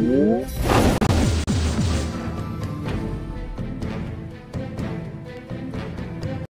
Música